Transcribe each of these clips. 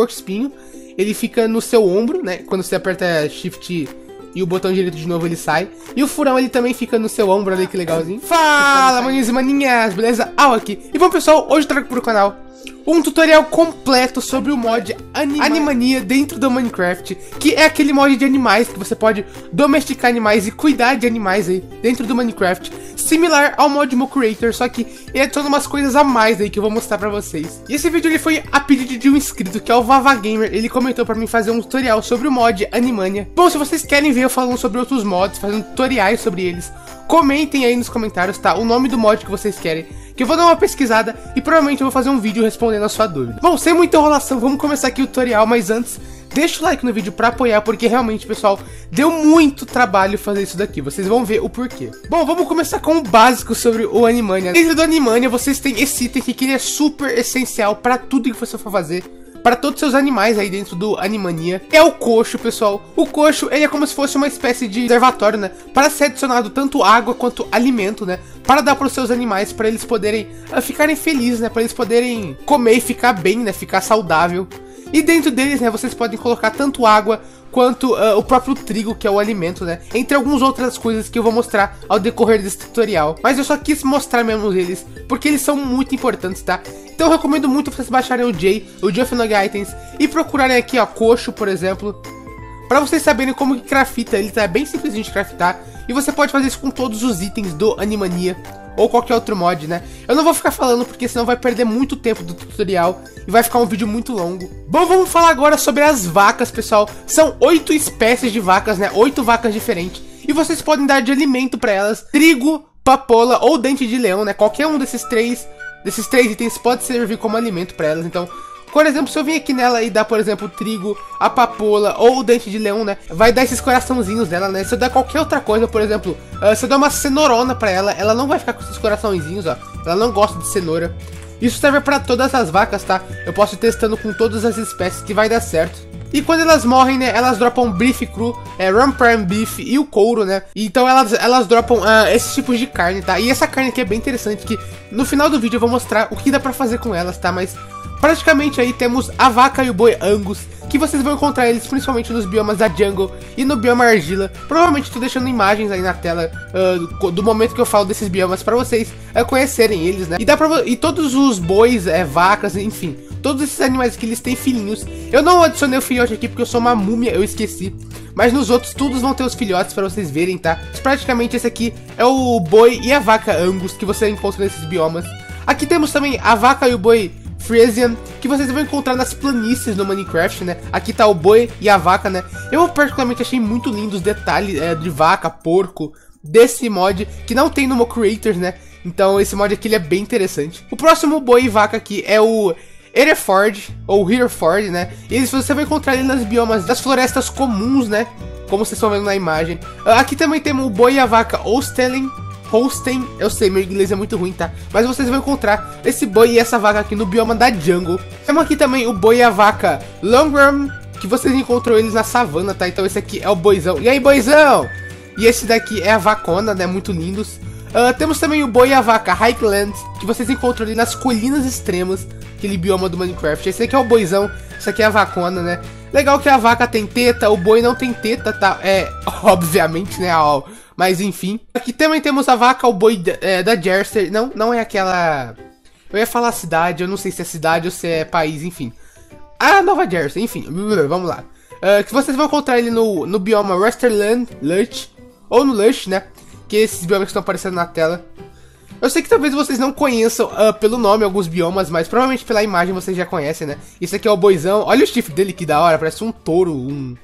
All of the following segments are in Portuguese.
porco espinho. Ele fica no seu ombro, né? Quando você aperta Shift e o botão direito de novo ele sai. E o furão ele também fica no seu ombro ali, que legalzinho. Fala, maninhos e maninhas, beleza? Al aqui. E bom, pessoal, hoje eu trago pro canal um tutorial completo sobre o mod Anima Animania dentro do Minecraft, que é aquele mod de animais que você pode domesticar animais e cuidar de animais aí dentro do Minecraft, similar ao mod Mo Creator, só que ele adiciona umas coisas a mais aí que eu vou mostrar pra vocês. E esse vídeo ele foi a pedido de um inscrito, que é o Vava Gamer, ele comentou pra mim fazer um tutorial sobre o mod Animania. Bom, se vocês querem ver eu falando sobre outros mods, fazendo tutoriais sobre eles, comentem aí nos comentários, tá? O nome do mod que vocês querem que eu vou dar uma pesquisada e provavelmente eu vou fazer um vídeo respondendo a sua dúvida. Bom, sem muita enrolação, vamos começar aqui o tutorial, mas antes, deixa o like no vídeo pra apoiar, porque realmente, pessoal, deu muito trabalho fazer isso daqui, vocês vão ver o porquê. Bom, vamos começar com o básico sobre o Animania. Dentro do Animania, vocês têm esse item aqui que ele é super essencial pra tudo que você for fazer para todos os seus animais aí dentro do Animania. É o coxo, pessoal. O coxo, ele é como se fosse uma espécie de reservatório, né? Para ser adicionado tanto água quanto alimento, né? Para dar para os seus animais, para eles poderem uh, ficarem felizes, né? Para eles poderem comer e ficar bem, né? Ficar saudável. E dentro deles, né, vocês podem colocar tanto água quanto uh, o próprio trigo, que é o alimento, né? Entre algumas outras coisas que eu vou mostrar ao decorrer desse tutorial. Mas eu só quis mostrar mesmo eles, porque eles são muito importantes, tá? Então eu recomendo muito vocês baixarem o J, o J of Items, e procurarem aqui, ó, coxo, por exemplo. Pra vocês saberem como que crafta, ele tá bem simplesinho de craftar. E você pode fazer isso com todos os itens do Animania ou qualquer outro mod, né? Eu não vou ficar falando porque senão vai perder muito tempo do tutorial e vai ficar um vídeo muito longo. Bom, vamos falar agora sobre as vacas, pessoal. São oito espécies de vacas, né? Oito vacas diferentes. E vocês podem dar de alimento para elas, trigo, papoula ou dente de leão, né? Qualquer um desses três, desses três itens pode servir como alimento para elas. Então, por exemplo, se eu vir aqui nela e dar, por exemplo, o trigo, a papoula ou o dente de leão, né? Vai dar esses coraçãozinhos dela, né? Se eu der qualquer outra coisa, por exemplo, uh, se eu der uma cenourona pra ela, ela não vai ficar com esses coraçãozinhos, ó. Ela não gosta de cenoura. Isso serve para todas as vacas, tá? Eu posso ir testando com todas as espécies que vai dar certo. E quando elas morrem, né, elas dropam beef cru, é, rum prime beef e o couro, né? Então elas, elas dropam uh, esses tipos de carne, tá? E essa carne aqui é bem interessante, que no final do vídeo eu vou mostrar o que dá pra fazer com elas, tá? Mas Praticamente aí temos a vaca e o boi Angus, que vocês vão encontrar eles principalmente nos biomas da jungle e no bioma argila. Provavelmente estou deixando imagens aí na tela uh, do momento que eu falo desses biomas para vocês uh, conhecerem eles, né? E, dá pra, e todos os bois, é, vacas, enfim, todos esses animais aqui eles têm filhinhos. Eu não adicionei o filhote aqui porque eu sou uma múmia, eu esqueci. Mas nos outros, todos vão ter os filhotes para vocês verem, tá? Praticamente esse aqui é o boi e a vaca Angus que você encontra nesses biomas. Aqui temos também a vaca e o boi Frisian, que vocês vão encontrar nas planícies no Minecraft, né? Aqui tá o boi e a vaca, né? Eu particularmente achei muito lindo os detalhes é, de vaca, porco, desse mod, que não tem no Mo Creators, né? Então esse mod aqui ele é bem interessante. O próximo boi e vaca aqui é o Hereford, ou Hereford, né? E você vai encontrar ele nas biomas das florestas comuns, né? Como vocês estão vendo na imagem. Aqui também temos o boi e a vaca Ostelen, Holstein, eu sei, meu inglês é muito ruim, tá? Mas vocês vão encontrar esse boi e essa vaca aqui no bioma da jungle. Temos aqui também o boi e a vaca Longrum, que vocês encontram eles na savana, tá? Então esse aqui é o boizão. E aí, boizão? E esse daqui é a vacona, né? Muito lindos. Uh, temos também o boi e a vaca Highland, que vocês encontram ali nas colinas extremas, aquele bioma do Minecraft. Esse aqui é o boizão, esse aqui é a vacona, né? Legal que a vaca tem teta, o boi não tem teta, tá? É, obviamente, né? Ó, mas enfim. Aqui também temos a vaca, o boi é, da Jersey. Não, não é aquela. Eu ia falar cidade, eu não sei se é cidade ou se é país, enfim. A Nova Jersey, enfim, vamos lá. Uh, que vocês vão encontrar ele no, no bioma Westerland, Lush, ou no Lush, né? Que esses biomas que estão aparecendo na tela. Eu sei que talvez vocês não conheçam uh, pelo nome alguns biomas, mas provavelmente pela imagem vocês já conhecem, né? Isso aqui é o boizão. Olha o chifre dele que da hora, parece um touro, um,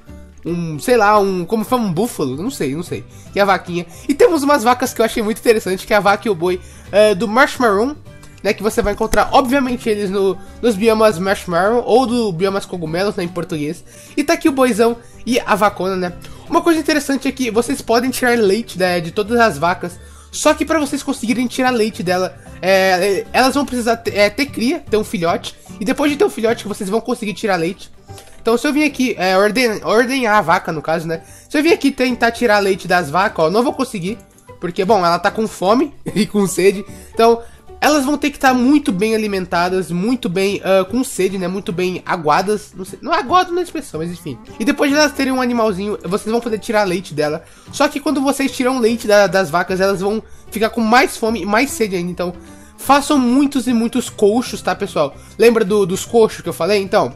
um, sei lá, um, como foi um búfalo, não sei, não sei. E a vaquinha. E temos umas vacas que eu achei muito interessante, que é a vaca e o boi uh, do Marshmallow, né, que você vai encontrar, obviamente, eles no, nos biomas Marshmallow, ou do biomas cogumelos, né, em português. E tá aqui o boizão e a vacona, né. Uma coisa interessante é que vocês podem tirar leite né, de todas as vacas, só que para vocês conseguirem tirar leite dela, é, elas vão precisar ter, é, ter cria, ter um filhote, e depois de ter um filhote vocês vão conseguir tirar leite. Então se eu vim aqui, é, orden, ordenhar a vaca no caso, né? Se eu vim aqui tentar tirar leite das vacas, ó, não vou conseguir. Porque, bom, ela tá com fome e com sede. Então, elas vão ter que estar muito bem alimentadas, muito bem uh, com sede, né? Muito bem aguadas. Não, sei, não é aguado na expressão, mas enfim. E depois de elas terem um animalzinho, vocês vão poder tirar leite dela. Só que quando vocês tiram leite da, das vacas, elas vão ficar com mais fome e mais sede ainda. Então, façam muitos e muitos coxos, tá, pessoal? Lembra do, dos coxos que eu falei? Então,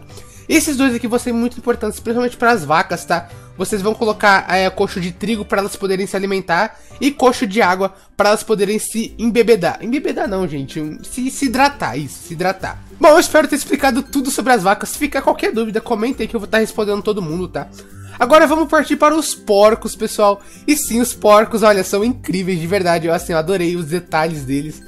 esses dois aqui vão ser muito importantes, principalmente para as vacas, tá? Vocês vão colocar é, coxo de trigo para elas poderem se alimentar e coxo de água para elas poderem se embebedar. Embebedar não, gente, se, se hidratar, isso, se hidratar. Bom, eu espero ter explicado tudo sobre as vacas. Se ficar qualquer dúvida, comenta aí que eu vou estar respondendo todo mundo, tá? Agora vamos partir para os porcos, pessoal. E sim, os porcos, olha, são incríveis de verdade. Eu assim, eu adorei os detalhes deles.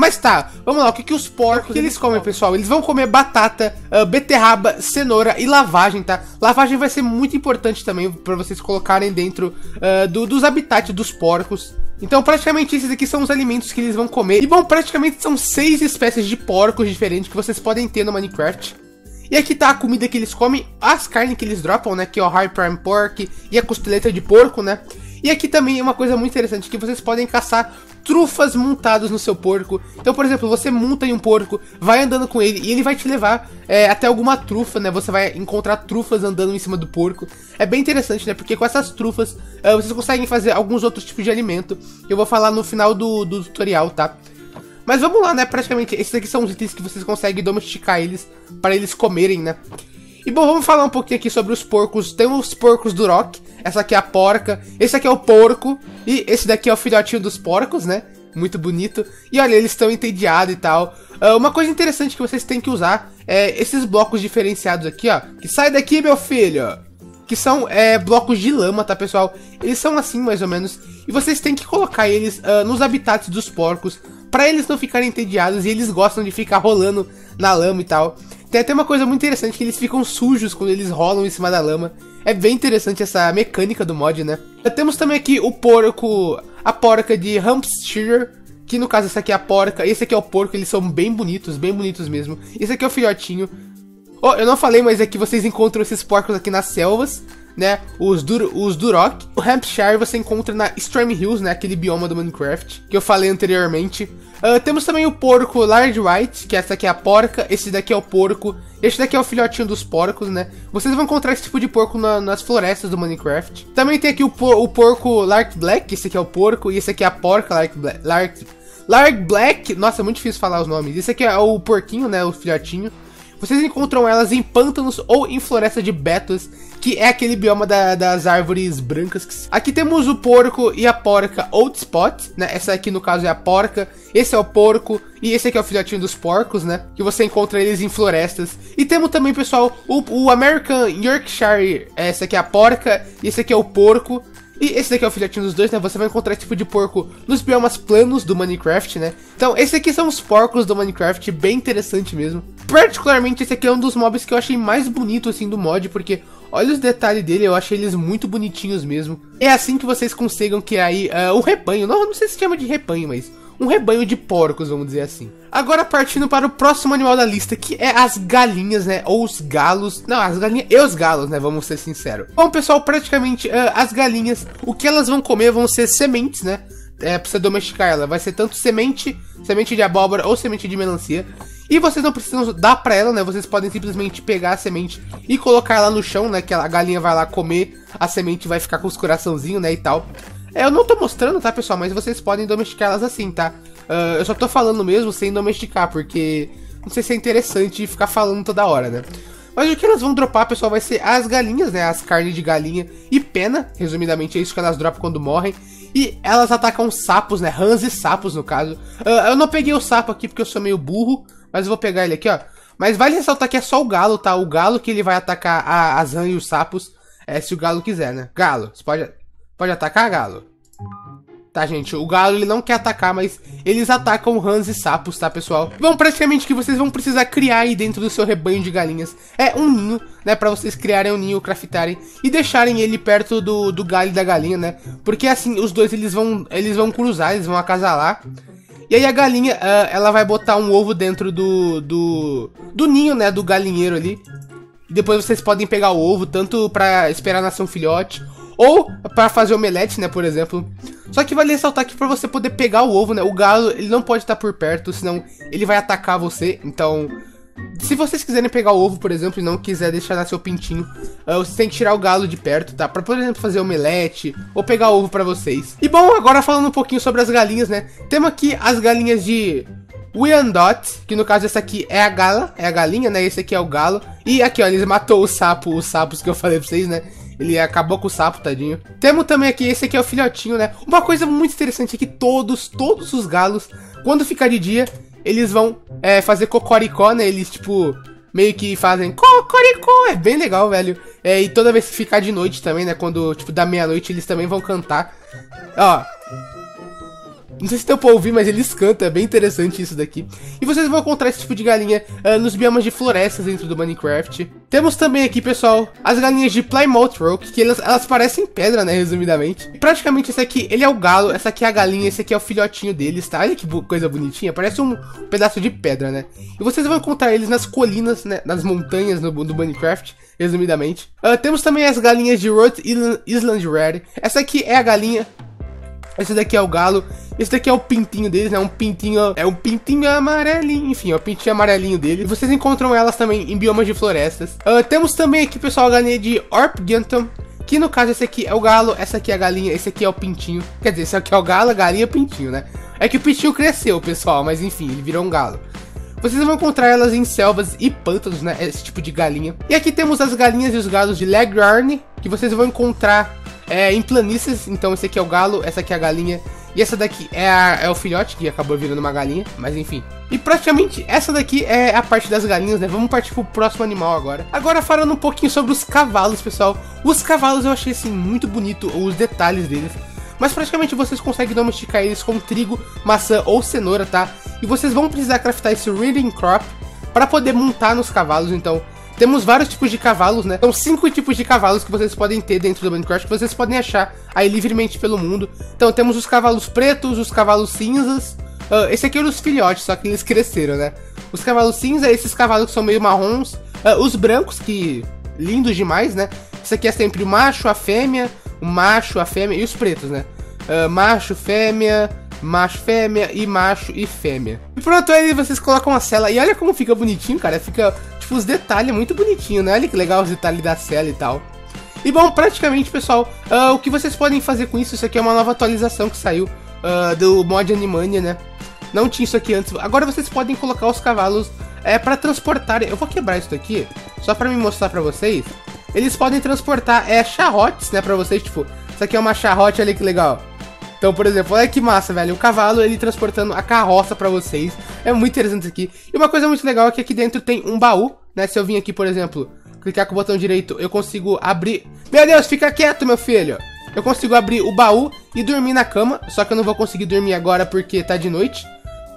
Mas tá, vamos lá, o que, que os porcos que eles comem, pessoal? Eles vão comer batata, uh, beterraba, cenoura e lavagem, tá? Lavagem vai ser muito importante também para vocês colocarem dentro uh, do, dos habitats dos porcos. Então, praticamente, esses aqui são os alimentos que eles vão comer. E, bom, praticamente são seis espécies de porcos diferentes que vocês podem ter no Minecraft. E aqui tá a comida que eles comem, as carnes que eles dropam, né? Que é o High Prime Pork e a costeleta de porco, né? E aqui também é uma coisa muito interessante, que vocês podem caçar trufas montados no seu porco. Então, por exemplo, você monta em um porco, vai andando com ele e ele vai te levar é, até alguma trufa, né? Você vai encontrar trufas andando em cima do porco. É bem interessante, né? Porque com essas trufas é, vocês conseguem fazer alguns outros tipos de alimento. Eu vou falar no final do, do tutorial, tá? Mas vamos lá, né? Praticamente, esses aqui são os itens que vocês conseguem domesticar eles para eles comerem, né? E bom, vamos falar um pouquinho aqui sobre os porcos. Tem os porcos do Rock. Essa aqui é a porca. Esse aqui é o porco. E esse daqui é o filhotinho dos porcos, né? Muito bonito. E olha, eles estão entediados e tal. Uh, uma coisa interessante que vocês têm que usar é esses blocos diferenciados aqui, ó. Que sai daqui, meu filho! Que são é, blocos de lama, tá, pessoal? Eles são assim, mais ou menos. E vocês têm que colocar eles uh, nos habitats dos porcos. para eles não ficarem entediados. E eles gostam de ficar rolando na lama e tal. Tem até uma coisa muito interessante que eles ficam sujos quando eles rolam em cima da lama. É bem interessante essa mecânica do mod, né? Temos também aqui o porco, a porca de Hampshire, que no caso essa aqui é a porca, esse aqui é o porco, eles são bem bonitos, bem bonitos mesmo. Esse aqui é o filhotinho. Oh, eu não falei, mas é que vocês encontram esses porcos aqui nas selvas, né? Os, Dur os Durok. O Hampshire você encontra na Storm Hills, né? Aquele bioma do Minecraft, que eu falei anteriormente. Uh, temos também o porco Large White, que essa aqui é a porca, esse daqui é o porco, este daqui é o filhotinho dos porcos, né? Vocês vão encontrar esse tipo de porco na, nas florestas do Minecraft. Também tem aqui o, por, o porco Lark Black, esse aqui é o porco, e esse aqui é a porca Lark Black. Lark, Lark Black, nossa, é muito difícil falar os nomes. Esse aqui é o porquinho, né? O filhotinho. Vocês encontram elas em pântanos ou em floresta de betos, que é aquele bioma da, das árvores brancas. Aqui temos o porco e a porca Old Spot, né? Essa aqui no caso é a porca, esse é o porco e esse aqui é o filhotinho dos porcos, né? Que você encontra eles em florestas. E temos também, pessoal, o, o American Yorkshire, essa aqui é a porca e esse aqui é o porco. E esse daqui é o filhotinho dos dois, né? Você vai encontrar esse tipo de porco nos biomas planos do Minecraft, né? Então, esses aqui são os porcos do Minecraft, bem interessante mesmo. Particularmente, esse aqui é um dos mobs que eu achei mais bonito, assim, do mod, porque olha os detalhes dele, eu achei eles muito bonitinhos mesmo. É assim que vocês consigam criar aí uh, um rebanho, não, não sei se chama de rebanho, mas um rebanho de porcos, vamos dizer assim. Agora partindo para o próximo animal da lista, que é as galinhas, né? Ou os galos. Não, as galinhas e os galos, né? Vamos ser sinceros. Bom, pessoal, praticamente uh, as galinhas, o que elas vão comer vão ser sementes, né? É, pra você domesticar ela. Vai ser tanto semente, semente de abóbora ou semente de melancia. E vocês não precisam dar pra ela, né? Vocês podem simplesmente pegar a semente e colocar ela no chão, né? Que a galinha vai lá comer, a semente vai ficar com os coraçãozinhos, né? E tal. É, eu não tô mostrando, tá, pessoal? Mas vocês podem domesticar elas assim, tá? Uh, eu só tô falando mesmo sem domesticar, porque não sei se é interessante ficar falando toda hora, né? Mas o que elas vão dropar, pessoal, vai ser as galinhas, né? As carnes de galinha e pena. Resumidamente, é isso que elas dropam quando morrem. E elas atacam sapos, né? Rãs e sapos, no caso. Uh, eu não peguei o sapo aqui porque eu sou meio burro, mas eu vou pegar ele aqui, ó. Mas vale ressaltar que é só o galo, tá? O galo que ele vai atacar a, as rãs e os sapos, é se o galo quiser, né? Galo, você pode Pode atacar, galo? Tá, gente, o galo ele não quer atacar, mas eles atacam rãs e sapos, tá, pessoal? Bom, praticamente que vocês vão precisar criar aí dentro do seu rebanho de galinhas é um ninho, né, pra vocês criarem um ninho, craftarem e deixarem ele perto do, do galho da galinha, né? Porque assim, os dois eles vão, eles vão cruzar, eles vão acasalar. E aí a galinha, uh, ela vai botar um ovo dentro do, do, do ninho, né, do galinheiro ali. E depois vocês podem pegar o ovo, tanto pra esperar nascer um filhote Ou para fazer omelete, né, por exemplo. Só que vale ressaltar que para você poder pegar o ovo, né, o galo, ele não pode estar por perto, senão ele vai atacar você. Então, se vocês quiserem pegar o ovo, por exemplo, e não quiser deixar nascer o pintinho, uh, tem que tirar o galo de perto, tá? Pra, por exemplo, fazer omelete ou pegar ovo pra vocês. E bom, agora falando um pouquinho sobre as galinhas, né? Temos aqui as galinhas de Wyandot, que no caso essa aqui é a gala, é a galinha, né? Esse aqui é o galo. E aqui, ó, eles matou o sapo, os sapos que eu falei pra vocês, né? Ele acabou com o sapo, tadinho. Temos também aqui, esse aqui é o filhotinho, né? Uma coisa muito interessante é que todos, todos os galos, quando ficar de dia, eles vão é, fazer cocoricó, né? Eles, tipo, meio que fazem cocoricó. É bem legal, velho. É, e toda vez que ficar de noite também, né? Quando, tipo, da meia-noite, eles também vão cantar. Ó, não sei se deu pra ouvir, mas eles cantam, é bem interessante isso daqui. E vocês vão encontrar esse tipo de galinha uh, nos biomas de florestas dentro do Minecraft. Temos também aqui, pessoal, as galinhas de Plymouth Rock, que elas, elas parecem pedra, né, resumidamente. Praticamente esse aqui, ele é o galo, essa aqui é a galinha, esse aqui é o filhotinho deles, tá? Olha que coisa bonitinha, parece um pedaço de pedra, né? E vocês vão encontrar eles nas colinas, né, nas montanhas no, do Minecraft, resumidamente. Uh, temos também as galinhas de Rhode Island Red. Essa aqui é a galinha esse daqui é o galo. Esse daqui é o pintinho deles, né? Um pintinho. É um pintinho amarelinho. Enfim, é o pintinho amarelinho dele. E vocês encontram elas também em biomas de florestas. Uh, temos também aqui, pessoal, a galinha de Orpganton. Que no caso, esse aqui é o galo, essa aqui é a galinha, esse aqui é o pintinho. Quer dizer, esse aqui é o galo, a galinha e pintinho, né? É que o pintinho cresceu, pessoal, mas enfim, ele virou um galo. Vocês vão encontrar elas em selvas e pântanos, né? Esse tipo de galinha. E aqui temos as galinhas e os galos de Legarne, que vocês vão encontrar é, em planícies, então esse aqui é o galo, essa aqui é a galinha. E essa daqui é, a, é o filhote, que acabou virando uma galinha, mas enfim. E praticamente essa daqui é a parte das galinhas, né? Vamos partir pro próximo animal agora. Agora falando um pouquinho sobre os cavalos, pessoal. Os cavalos eu achei assim muito bonito, os detalhes deles. Mas praticamente vocês conseguem domesticar eles com trigo, maçã ou cenoura, tá? E vocês vão precisar craftar esse Reading Crop para poder montar nos cavalos, então temos vários tipos de cavalos, né? São cinco tipos de cavalos que vocês podem ter dentro do Minecraft, que vocês podem achar aí livremente pelo mundo. Então temos os cavalos pretos, os cavalos cinzas. Uh, esse aqui é os filhotes, só que eles cresceram, né? Os cavalos cinza, esses cavalos que são meio marrons. Uh, os brancos, que lindos demais, né? Esse aqui é sempre o macho, a fêmea, o macho, a fêmea e os pretos, né? Uh, macho, fêmea, macho, fêmea e macho e fêmea. E pronto, aí vocês colocam a cela. E olha como fica bonitinho, cara. Fica tipo, os detalhes muito bonitinho, né? Olha que legal os detalhes da cela e tal. E bom, praticamente, pessoal, uh, o que vocês podem fazer com isso, isso aqui é uma nova atualização que saiu uh, do mod Animania, né? Não tinha isso aqui antes. Agora vocês podem colocar os cavalos é, para transportar. Eu vou quebrar isso daqui, só para me mostrar para vocês. Eles podem transportar é, charrotes, né, para vocês, tipo, isso aqui é uma charrote, olha que legal. Então, por exemplo, olha que massa, velho. O cavalo, ele transportando a carroça para vocês. É muito interessante isso aqui. E uma coisa muito legal é que aqui dentro tem um baú, né? Se eu vim aqui, por exemplo, clicar com o botão direito, eu consigo abrir... Meu Deus, fica quieto, meu filho! Eu consigo abrir o baú e dormir na cama, só que eu não vou conseguir dormir agora porque tá de noite.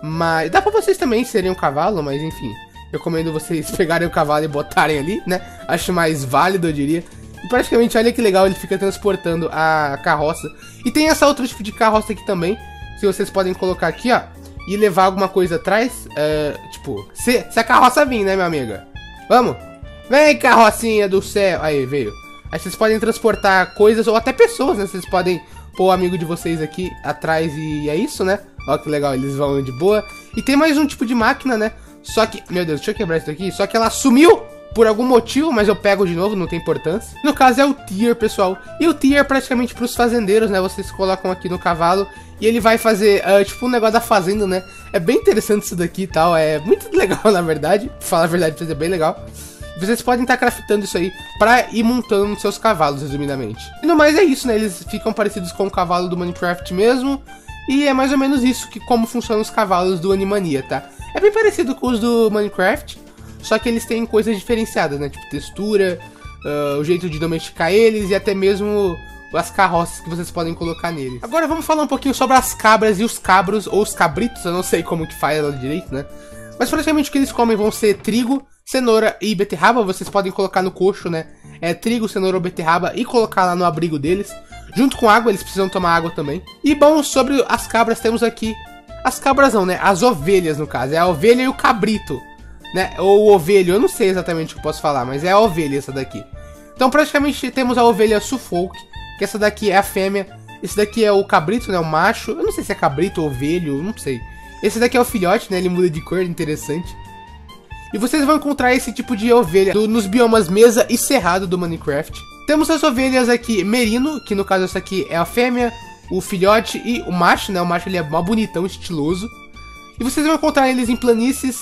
Mas dá pra vocês também serem um cavalo, mas enfim. Eu recomendo vocês pegarem o cavalo e botarem ali, né? Acho mais válido, eu diria. E praticamente, olha que legal, ele fica transportando a carroça. E tem essa outra tipo de carroça aqui também. Se vocês podem colocar aqui, ó. E levar alguma coisa atrás. Uh, tipo, se, se a carroça vir, né, minha amiga? Vamos? Vem, carrocinha do céu. Aí, veio. Aí vocês podem transportar coisas ou até pessoas, né? Vocês podem pôr o amigo de vocês aqui atrás e é isso, né? Ó que legal, eles vão de boa. E tem mais um tipo de máquina, né? Só que, meu Deus, deixa eu quebrar isso aqui. Só que ela sumiu por algum motivo, mas eu pego de novo, não tem importância. No caso é o tier, pessoal. E o tier é praticamente para os fazendeiros, né? Vocês colocam aqui no cavalo e ele vai fazer, uh, tipo, um negócio da fazenda, né? É bem interessante isso daqui e tal. É muito legal, na verdade. Pra falar a verdade, é bem legal. Vocês podem estar tá craftando isso aí para ir montando seus cavalos, resumidamente. E no mais é isso, né? Eles ficam parecidos com o cavalo do Minecraft mesmo. E é mais ou menos isso que como funcionam os cavalos do Animania, tá? É bem parecido com os do Minecraft, só que eles têm coisas diferenciadas, né? Tipo textura, uh, o jeito de domesticar eles e até mesmo as carroças que vocês podem colocar neles. Agora vamos falar um pouquinho sobre as cabras e os cabros, ou os cabritos, eu não sei como que faz ela direito, né? Mas praticamente o que eles comem vão ser trigo, cenoura e beterraba, vocês podem colocar no coxo, né? É trigo, cenoura ou beterraba e colocar lá no abrigo deles. Junto com água, eles precisam tomar água também. E bom, sobre as cabras temos aqui... As cabras não, né? As ovelhas, no caso. É a ovelha e o cabrito né? Ou ovelho, eu não sei exatamente o que posso falar, mas é a ovelha essa daqui. Então praticamente temos a ovelha Suffolk, Que essa daqui é a fêmea. Esse daqui é o cabrito, né? O macho. Eu não sei se é cabrito ou ovelho, não sei. Esse daqui é o filhote, né? Ele muda de cor, interessante. E vocês vão encontrar esse tipo de ovelha do, nos biomas mesa e cerrado do Minecraft. Temos as ovelhas aqui merino, que no caso essa aqui é a fêmea, o filhote e o macho, né? O macho ele é mal bonitão, estiloso. E vocês vão encontrar eles em planícies,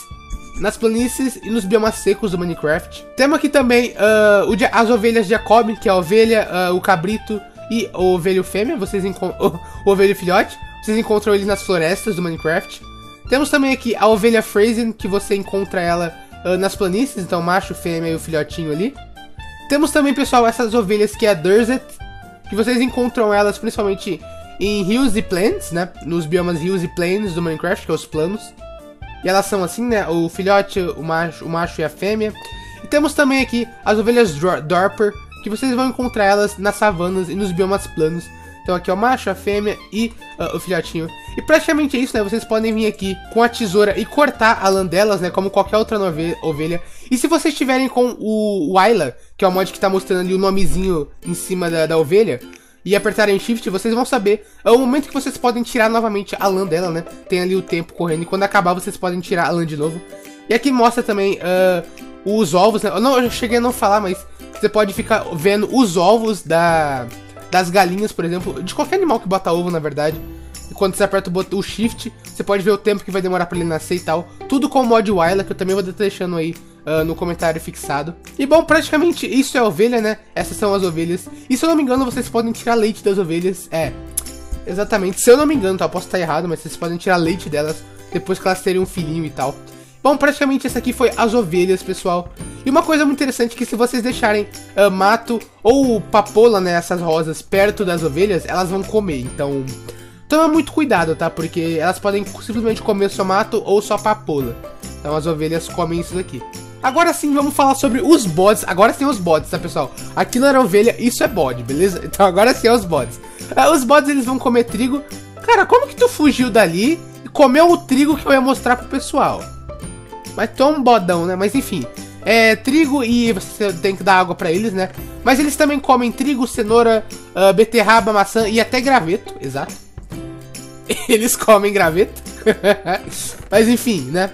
nas planícies e nos biomas secos do Minecraft. Temos aqui também uh, o, as ovelhas Jacob, que é a ovelha, uh, o cabrito e o ovelho fêmea, vocês encontram o ovelho filhote. Vocês encontram eles nas florestas do Minecraft. Temos também aqui a ovelha Phrasen, que você encontra ela uh, nas planícies, então macho, fêmea e o filhotinho ali. Temos também, pessoal, essas ovelhas que é a Durzet, que vocês encontram elas principalmente em Hills e Plains, né? Nos biomas Hills e Plains do Minecraft, que é os planos. E elas são assim, né? O filhote, o macho, o macho e a fêmea. E temos também aqui as ovelhas Dorper, que vocês vão encontrar elas nas savanas e nos biomas planos. Então aqui é o macho, a fêmea e uh, o filhotinho. E praticamente é isso, né? Vocês podem vir aqui com a tesoura e cortar a lã delas, né? Como qualquer outra ovelha. E se vocês estiverem com o Wyla, que é o mod que tá mostrando ali o nomezinho em cima da, da ovelha, e apertarem Shift, vocês vão saber é o momento que vocês podem tirar novamente a lã dela, né? Tem ali o tempo correndo e quando acabar vocês podem tirar a lã de novo. E aqui mostra também uh, os ovos, né? Eu, não, eu cheguei a não falar, mas você pode ficar vendo os ovos da das galinhas, por exemplo, de qualquer animal que bota ovo, na verdade. E quando você aperta o, o Shift, você pode ver o tempo que vai demorar para ele nascer e tal. Tudo com o mod Wyla, que eu também vou estar deixando aí uh, no comentário fixado. E bom, praticamente isso é ovelha, né? Essas são as ovelhas. E se eu não me engano, vocês podem tirar leite das ovelhas. É, exatamente. Se eu não me engano, tá? Posso estar errado, mas vocês podem tirar leite delas depois que elas terem um filhinho e tal. Bom, praticamente essa aqui foi as ovelhas, pessoal. E uma coisa muito interessante é que se vocês deixarem uh, mato ou papoula, né, essas rosas, perto das ovelhas, elas vão comer. Então, toma muito cuidado, tá? Porque elas podem simplesmente comer só mato ou só papoula. Então as ovelhas comem isso daqui. Agora sim, vamos falar sobre os bodes. Agora sim os bodes, tá, pessoal? Aqui não era ovelha, isso é bode, beleza? Então agora sim é os bodes. Uh, os bodes, eles vão comer trigo. Cara, como que tu fugiu dali e comeu o trigo que eu ia mostrar pro pessoal? Mas tu é um bodão, né? Mas enfim. É trigo e você tem que dar água para eles, né? Mas eles também comem trigo, cenoura, uh, beterraba, maçã e até graveto, exato. Eles comem graveto. Mas enfim, né?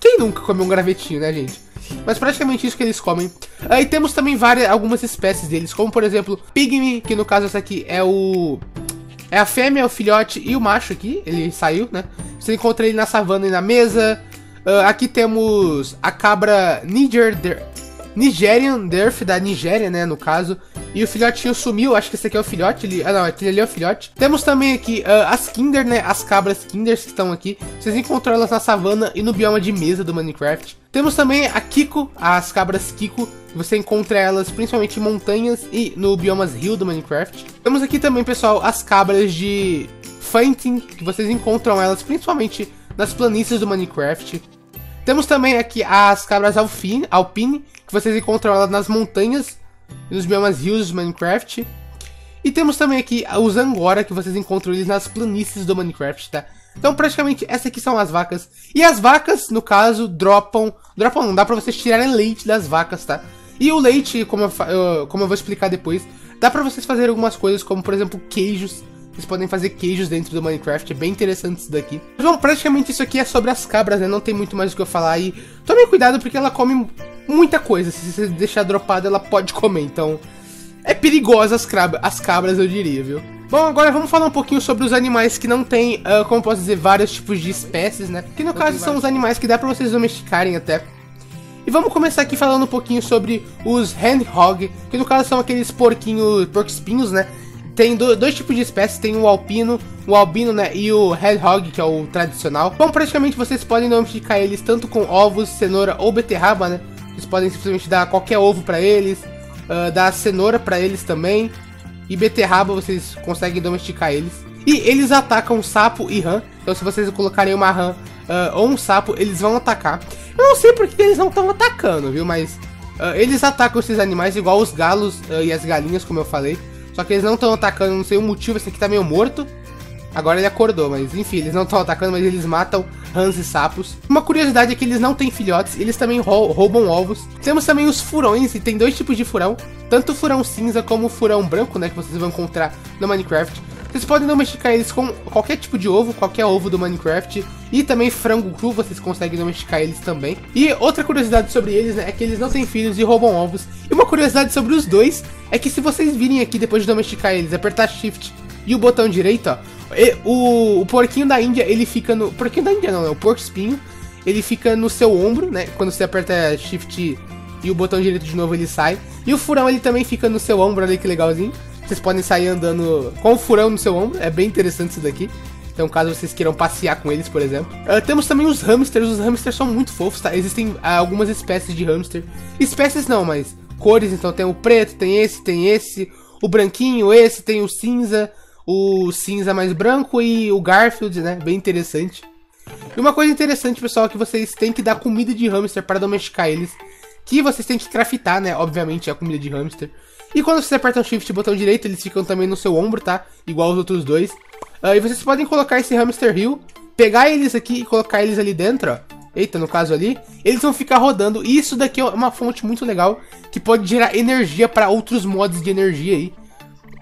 Quem nunca comeu um gravetinho, né, gente? Mas praticamente isso que eles comem. Aí temos também várias, algumas espécies deles, como por exemplo, Pygmy, que no caso essa aqui é o é a fêmea, o filhote e o macho aqui, ele saiu, né? Você encontra ele na savana e na mesa. Uh, aqui temos a cabra Niger, Nigerian Durf, da Nigéria, né, no caso. E o filhotinho sumiu, acho que esse aqui é o filhote. Ele, ah, não, aquele ali é o filhote. Temos também aqui uh, as Kinder, né, as cabras Kinder que estão aqui. Vocês encontram elas na savana e no bioma de mesa do Minecraft. Temos também a Kiko, as cabras Kiko. Você encontra elas principalmente em montanhas e no biomas rio do Minecraft. Temos aqui também, pessoal, as cabras de Fainting, que vocês encontram elas principalmente nas planícies do Minecraft. Temos também aqui as cabras alpine, alpine que vocês encontram elas nas montanhas e nos biomas rios do Minecraft. E temos também aqui os Angora, que vocês encontram eles nas planícies do Minecraft, tá? Então, praticamente, essas aqui são as vacas. E as vacas, no caso, dropam... Dropam não, dá pra vocês tirarem leite das vacas, tá? E o leite, como eu, como eu vou explicar depois, dá pra vocês fazerem algumas coisas, como, por exemplo, queijos vocês podem fazer queijos dentro do Minecraft, é bem interessante isso daqui. Bom, praticamente isso aqui é sobre as cabras, né? Não tem muito mais o que eu falar. E tomem cuidado porque ela come muita coisa. Se você deixar dropado, ela pode comer. Então, é perigosa as, as cabras, eu diria, viu? Bom, agora vamos falar um pouquinho sobre os animais que não tem, uh, como posso dizer, vários tipos de espécies, né? Que no não caso são os animais que dá pra vocês domesticarem até. E vamos começar aqui falando um pouquinho sobre os Handhog, que no caso são aqueles porquinhos, porcos espinhos, né? tem do, dois tipos de espécies, tem o alpino, o albino, né, e o hedgehog, que é o tradicional. Bom, praticamente vocês podem domesticar eles tanto com ovos, cenoura ou beterraba, né? Vocês podem simplesmente dar qualquer ovo para eles, uh, dar cenoura para eles também, e beterraba vocês conseguem domesticar eles. E eles atacam sapo e rã, então se vocês colocarem uma rã uh, ou um sapo, eles vão atacar. Eu não sei porque eles não estão atacando, viu, mas uh, eles atacam esses animais igual os galos e as galinhas, como eu falei. Só que eles não estão atacando, não sei o motivo, esse aqui tá meio morto. Agora ele acordou, mas enfim, eles não estão atacando, mas eles matam rãs e sapos. Uma curiosidade é que eles não têm filhotes, eles também roubam ovos. Temos também os furões, e tem dois tipos de furão. Tanto o furão cinza como o furão branco, né, que vocês vão encontrar no Minecraft. Vocês podem domesticar eles com qualquer tipo de ovo, qualquer ovo do Minecraft. E também frango cru, vocês conseguem domesticar eles também. E outra curiosidade sobre eles, né, é que eles não têm filhos e roubam ovos. E uma curiosidade sobre os dois é que se vocês virem aqui depois de domesticar eles, apertar Shift e o botão direito, ó, o, o porquinho da Índia, ele fica no... Porquinho da Índia não, é o porco espinho. Ele fica no seu ombro, né? Quando você aperta Shift e o botão direito de novo, ele sai. E o furão, ele também fica no seu ombro, olha que legalzinho. Vocês podem sair andando com o furão no seu ombro. É bem interessante isso daqui. Então, caso vocês queiram passear com eles, por exemplo. Uh, temos também os hamsters. Os hamsters são muito fofos, tá? Existem uh, algumas espécies de hamster. Espécies não, mas cores. Então, tem o preto, tem esse, tem esse. O branquinho, esse, tem o cinza o cinza mais branco e o Garfield, né? Bem interessante. E uma coisa interessante, pessoal, é que vocês têm que dar comida de hamster para domesticar eles. Que vocês têm que craftar, né? Obviamente, é a comida de hamster. E quando vocês apertam Shift e botão direito, eles ficam também no seu ombro, tá? Igual os outros dois. Uh, e vocês podem colocar esse hamster hill, pegar eles aqui e colocar eles ali dentro, ó. Eita, no caso ali, eles vão ficar rodando. E isso daqui é uma fonte muito legal que pode gerar energia para outros mods de energia aí.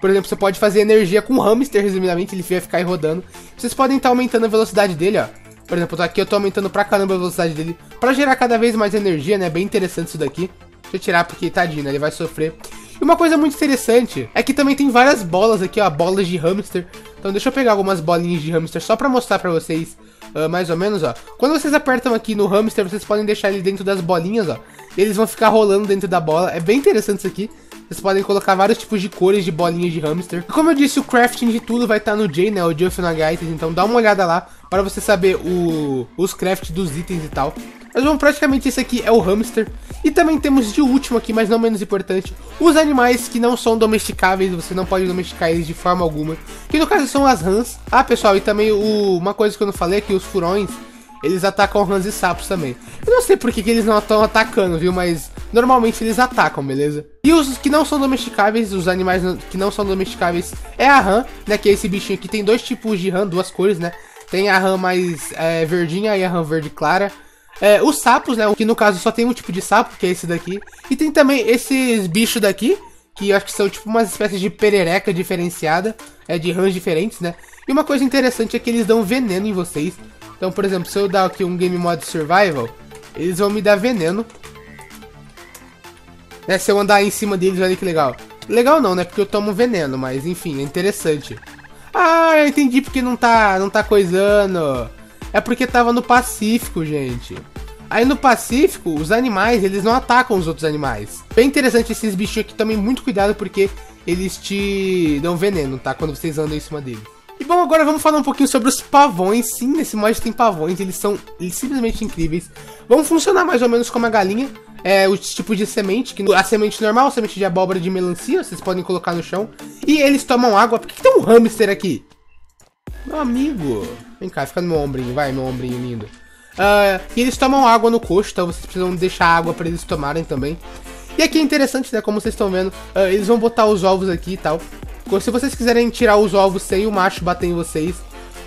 Por exemplo, você pode fazer energia com o hamster, resumidamente, ele vai ficar aí rodando. Vocês podem estar aumentando a velocidade dele, ó. Por exemplo, aqui eu tô aumentando pra caramba a velocidade dele pra gerar cada vez mais energia, né? Bem interessante isso daqui. Deixa eu tirar porque, tadinho, né? ele vai sofrer. E uma coisa muito interessante é que também tem várias bolas aqui, ó, bolas de hamster. Então deixa eu pegar algumas bolinhas de hamster só pra mostrar pra vocês, uh, mais ou menos, ó. Quando vocês apertam aqui no hamster, vocês podem deixar ele dentro das bolinhas, ó. Eles vão ficar rolando dentro da bola. É bem interessante isso aqui. Vocês podem colocar vários tipos de cores de bolinhas de hamster. Como eu disse, o crafting de tudo vai estar no J, né? O J of Items. Então dá uma olhada lá para você saber o, os crafts dos itens e tal. Mas bom, praticamente esse aqui é o hamster. E também temos de último aqui, mas não menos importante, os animais que não são domesticáveis, você não pode domesticar eles de forma alguma. Que no caso são as rãs. Ah, pessoal, e também o, uma coisa que eu não falei é que os furões, eles atacam rãs e sapos também. Eu não sei por que, que eles não estão atacando, viu? Mas normalmente eles atacam, beleza? E os que não são domesticáveis, os animais que não são domesticáveis, é a rã, né? Que é esse bichinho aqui. Tem dois tipos de rã, duas cores, né? Tem a rã mais é, verdinha e a rã verde clara. É, os sapos, né? Que no caso só tem um tipo de sapo, que é esse daqui. E tem também esses bichos daqui, que eu acho que são tipo umas espécies de perereca diferenciada, é de rãs diferentes, né? E uma coisa interessante é que eles dão veneno em vocês. Então, por exemplo, se eu dar aqui um game mode survival, eles vão me dar veneno. Né, se eu andar em cima deles, olha que legal. Legal não, né? Porque eu tomo veneno, mas enfim, é interessante. Ah, eu entendi porque não tá, não tá coisando. É porque tava no Pacífico, gente. Aí no Pacífico, os animais, eles não atacam os outros animais. Bem interessante esses bichinhos aqui, também muito cuidado porque eles te dão veneno, tá? Quando vocês andam em cima deles. E bom, agora vamos falar um pouquinho sobre os pavões. Sim, nesse mod tem pavões, eles são eles simplesmente incríveis. Vão funcionar mais ou menos como a galinha, é, o tipo de semente, que a semente normal, a semente de abóbora de melancia, vocês podem colocar no chão. E eles tomam água. Por que, que tem um hamster aqui? Meu amigo. Vem cá, fica no meu ombrinho, vai, meu ombrinho lindo. Uh, e eles tomam água no coxo, então vocês precisam deixar água para eles tomarem também. E aqui é interessante, né, como vocês estão vendo, uh, eles vão botar os ovos aqui e tal. Se vocês quiserem tirar os ovos sem o macho bater em vocês,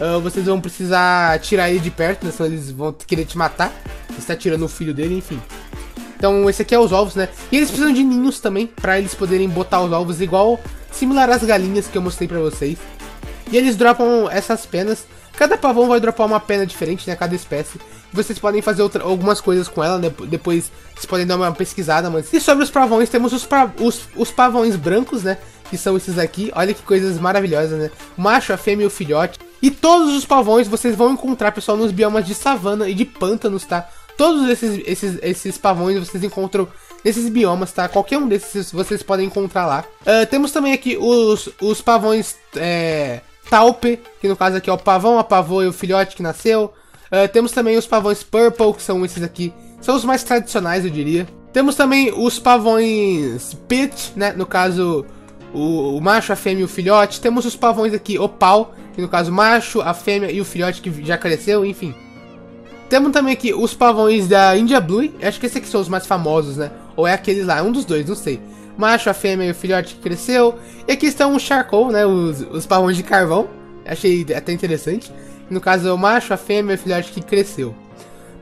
uh, vocês vão precisar tirar ele de perto, né, senão eles vão querer te matar. Você está tirando o filho dele, enfim. Então, esse aqui é os ovos, né? E eles precisam de ninhos também, para eles poderem botar os ovos igual, similar às galinhas que eu mostrei pra vocês. E eles dropam essas penas. Cada pavão vai dropar uma pena diferente, né? Cada espécie. Vocês podem fazer outra, algumas coisas com ela, né? Depois vocês podem dar uma pesquisada, mas... E sobre os pavões, temos os, pra, os, os pavões brancos, né? Que são esses aqui. Olha que coisas maravilhosas, né? O macho, a fêmea e o filhote. E todos os pavões vocês vão encontrar, pessoal, nos biomas de savana e de pântanos, tá? Todos esses, esses, esses pavões vocês encontram nesses biomas, tá? Qualquer um desses vocês podem encontrar lá. Uh, temos também aqui os, os pavões é, Taupe, que no caso aqui é o pavão, a pavô e o filhote que nasceu. Uh, temos também os pavões Purple, que são esses aqui. São os mais tradicionais, eu diria. Temos também os pavões Pit, né? No caso, o, o, macho, a fêmea e o filhote. Temos os pavões aqui Opal, que no caso, macho, a fêmea e o filhote que já cresceu, enfim. Temos também aqui os pavões da India Blue. Acho que esses aqui são os mais famosos, né? Ou é aqueles lá, um dos dois, não sei. Macho, a fêmea e o filhote que cresceu. E aqui estão os charcoal, né? Os, os pavões de carvão. Achei até interessante. No caso, é o macho, a fêmea e o filhote que cresceu.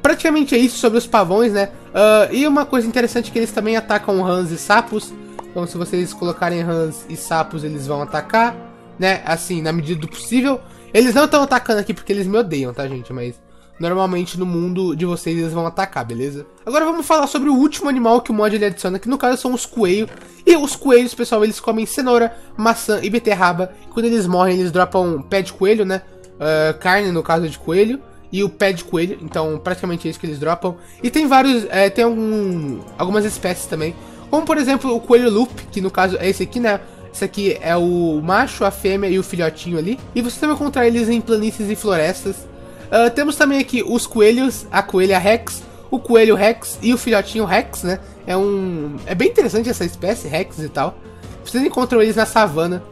Praticamente é isso sobre os pavões, né? Uh, e uma coisa interessante é que eles também atacam rãs e sapos. Então, se vocês colocarem rãs e sapos, eles vão atacar, né? Assim, na medida do possível. Eles não estão atacando aqui porque eles me odeiam, tá, gente? Mas normalmente no mundo de vocês eles vão atacar, beleza? Agora vamos falar sobre o último animal que o mod ele adiciona, que no caso são os coelhos. E os coelhos, pessoal, eles comem cenoura, maçã e beterraba. E quando eles morrem, eles dropam pé de coelho, né? Uh, carne, no caso de coelho. E o pé de coelho, então praticamente é isso que eles dropam. E tem vários, é, tem algum, algumas espécies também. Como por exemplo o coelho loop, que no caso é esse aqui, né? Esse aqui é o macho, a fêmea e o filhotinho ali. E você também encontrar eles em planícies e florestas. Uh, temos também aqui os coelhos, a coelha Rex, o coelho Rex e o filhotinho Rex, né? É um. É bem interessante essa espécie, Rex e tal. Vocês encontram eles na savana.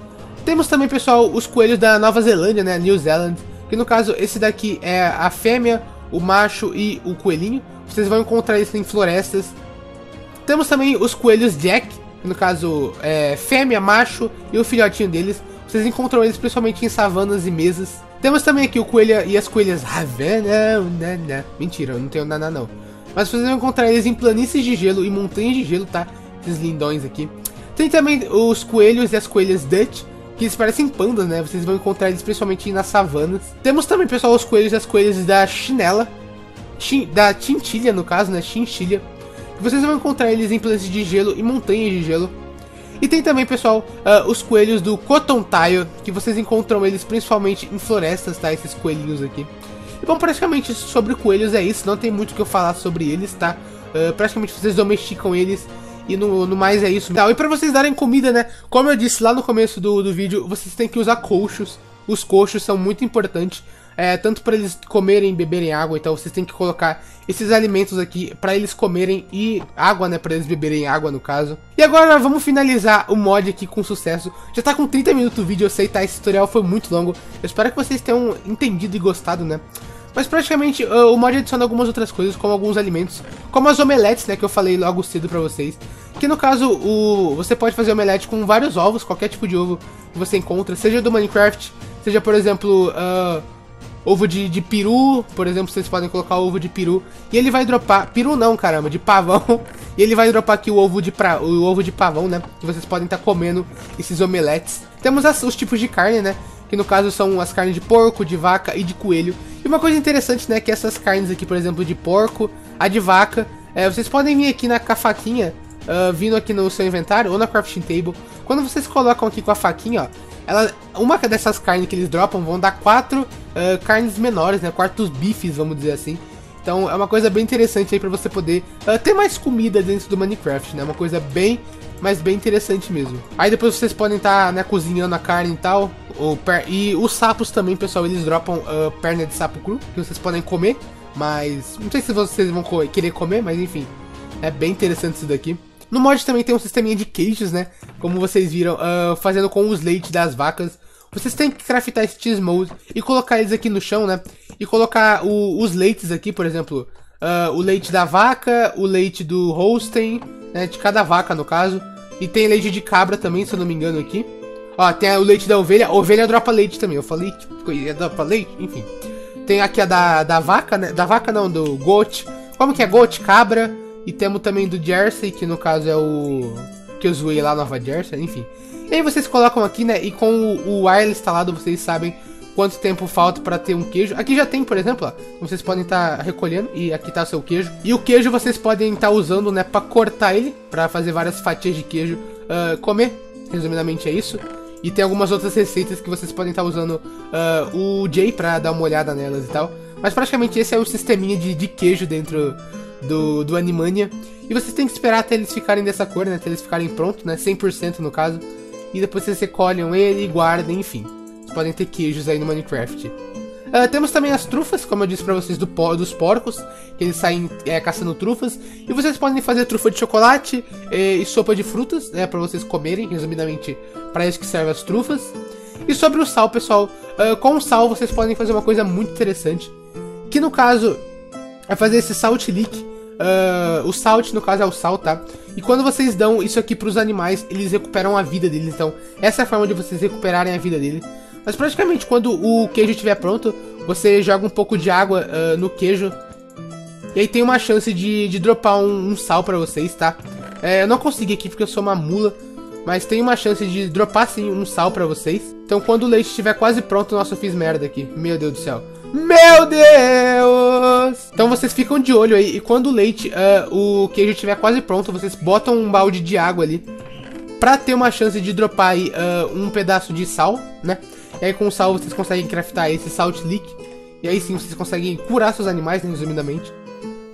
Temos também, pessoal, os coelhos da Nova Zelândia, né? New Zealand. Que no caso, esse daqui é a fêmea, o macho e o coelhinho. Vocês vão encontrar eles em florestas. Temos também os coelhos Jack, que no caso é fêmea, macho e o filhotinho deles. Vocês encontram eles principalmente em savanas e mesas. Temos também aqui o coelho e as coelhas Ravena. Mentira, eu não tenho nada não. Mas vocês vão encontrar eles em planícies de gelo e montanhas de gelo, tá? Esses lindões aqui. Tem também os coelhos e as coelhas Dutch, que eles parecem pandas, né? Vocês vão encontrar eles principalmente nas savanas. Temos também, pessoal, os coelhos e as coelhas da chinela. Chin, da chinchilha, no caso, né? Chinchilha. Vocês vão encontrar eles em planícies de gelo e montanhas de gelo. E tem também, pessoal, uh, os coelhos do Cotton Tile, que vocês encontram eles principalmente em florestas, tá? Esses coelhinhos aqui. E bom, praticamente sobre coelhos é isso, não tem muito o que eu falar sobre eles, tá? Uh, praticamente vocês domesticam eles e no, no, mais é isso. E pra vocês darem comida, né? Como eu disse lá no começo do, do vídeo, vocês têm que usar coxos. Os coxos são muito importantes é, tanto para eles comerem e beberem água, então vocês têm que colocar esses alimentos aqui para eles comerem e água, né, para eles beberem água no caso. E agora vamos finalizar o mod aqui com sucesso. Já tá com 30 minutos o vídeo, eu sei, tá, esse tutorial foi muito longo. Eu espero que vocês tenham entendido e gostado, né? Mas praticamente uh, o mod adiciona algumas outras coisas, como alguns alimentos, como as omeletes, né, que eu falei logo cedo pra vocês. Que no caso, o, você pode fazer omelete com vários ovos, qualquer tipo de ovo que você encontra, seja do Minecraft, seja, por exemplo, uh, ovo de, de peru, por exemplo, vocês podem colocar ovo de peru. E ele vai dropar. Peru não, caramba, de pavão. E ele vai dropar aqui o ovo de, pra, o ovo de pavão, né? Que vocês podem estar tá comendo esses omeletes. Temos as, os tipos de carne, né? Que no caso são as carnes de porco, de vaca e de coelho. E uma coisa interessante, né? Que essas carnes aqui, por exemplo, de porco, a de vaca. É, vocês podem vir aqui na com a faquinha. Uh, vindo aqui no seu inventário ou na crafting table. Quando vocês colocam aqui com a faquinha, ó ela, uma dessas carnes que eles dropam vão dar quatro uh, carnes menores, né? Quartos bifes, vamos dizer assim. Então é uma coisa bem interessante aí pra você poder uh, ter mais comida dentro do Minecraft, né? Uma coisa bem, mas bem interessante mesmo. Aí depois vocês podem estar tá, né, cozinhando a carne e tal. Ou e os sapos também, pessoal, eles dropam uh, perna de sapo cru, que vocês podem comer. Mas não sei se vocês vão querer comer, mas enfim. É bem interessante isso daqui. No mod também tem um sisteminha de queijos, né? Como vocês viram, uh, fazendo com os leites das vacas. Vocês têm que craftar esse cheese mode e colocar eles aqui no chão, né? E colocar o, os leites aqui, por exemplo, uh, o leite da vaca, o leite do Holstein, né? De cada vaca, no caso. E tem leite de cabra também, se eu não me engano, aqui. Ó, tem o leite da ovelha. Ovelha dropa leite também. Eu falei que dropa leite, enfim. Tem aqui a da, da vaca, né? Da vaca não, do goat. Como que é goat? Cabra. E temos também do Jersey, que no caso é o. Que eu zoei lá, Nova Jersey, enfim. E aí vocês colocam aqui, né? E com o, o wireless instalado, vocês sabem quanto tempo falta para ter um queijo. Aqui já tem, por exemplo, ó, vocês podem estar tá recolhendo e aqui tá o seu queijo. E o queijo vocês podem estar tá usando, né, para cortar ele, para fazer várias fatias de queijo, uh, comer. Resumidamente é isso. E tem algumas outras receitas que vocês podem estar tá usando uh, o Jay para dar uma olhada nelas e tal. Mas praticamente esse é o sisteminha de, de queijo dentro do, do Animania. E vocês têm que esperar até eles ficarem dessa cor, né? Até eles ficarem prontos, né? 100% no caso. E depois vocês recolhem ele e guardem, enfim. Vocês podem ter queijos aí no Minecraft. Uh, temos também as trufas, como eu disse pra vocês, do dos porcos, que eles saem é, caçando trufas. E vocês podem fazer trufa de chocolate e, e sopa de frutas, né, pra vocês comerem, resumidamente, para isso que servem as trufas. E sobre o sal, pessoal, uh, com o sal vocês podem fazer uma coisa muito interessante, que no caso é fazer esse salt leak Uh, o salt, no caso, é o sal, tá? E quando vocês dão isso aqui pros animais, eles recuperam a vida deles. Então, essa é a forma de vocês recuperarem a vida dele. Mas praticamente quando o queijo estiver pronto, você joga um pouco de água uh, no queijo. E aí tem uma chance de, de dropar um, um sal pra vocês, tá? É, eu não consegui aqui porque eu sou uma mula. Mas tem uma chance de dropar sim um sal pra vocês. Então quando o leite estiver quase pronto, nossa, eu fiz merda aqui. Meu Deus do céu. Meu Deus! Então vocês ficam de olho aí. E quando o leite, uh, o queijo estiver quase pronto, vocês botam um balde de água ali. Pra ter uma chance de dropar aí uh, um pedaço de sal, né? E aí com o sal vocês conseguem craftar esse Salt Leak. E aí sim vocês conseguem curar seus animais, resumidamente.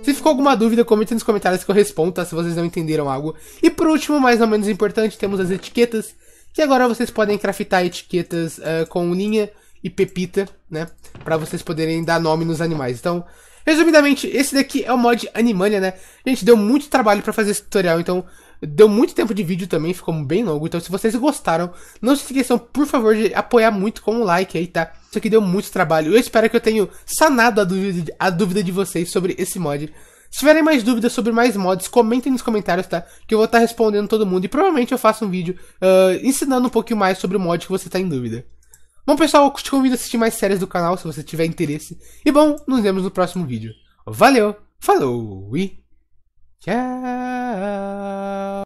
Se ficou alguma dúvida, comente nos comentários que eu respondo, tá? Se vocês não entenderam algo. E por último, mais ou menos importante, temos as etiquetas. Que agora vocês podem craftar etiquetas uh, com linha e pepita, né? Pra vocês poderem dar nome nos animais. Então, resumidamente, esse daqui é o mod Animania, né? Gente, deu muito trabalho pra fazer esse tutorial, então Deu muito tempo de vídeo também, ficou bem longo. Então, se vocês gostaram, não se esqueçam, por favor, de apoiar muito com o um like aí, tá? Isso aqui deu muito trabalho. Eu espero que eu tenha sanado a dúvida, a dúvida de vocês sobre esse mod. Se tiverem mais dúvidas sobre mais mods, comentem nos comentários, tá? Que eu vou estar respondendo todo mundo. E provavelmente eu faço um vídeo uh, ensinando um pouquinho mais sobre o mod que você está em dúvida. Bom, pessoal, eu te convido a assistir mais séries do canal, se você tiver interesse. E bom, nos vemos no próximo vídeo. Valeu, falou e Ciao.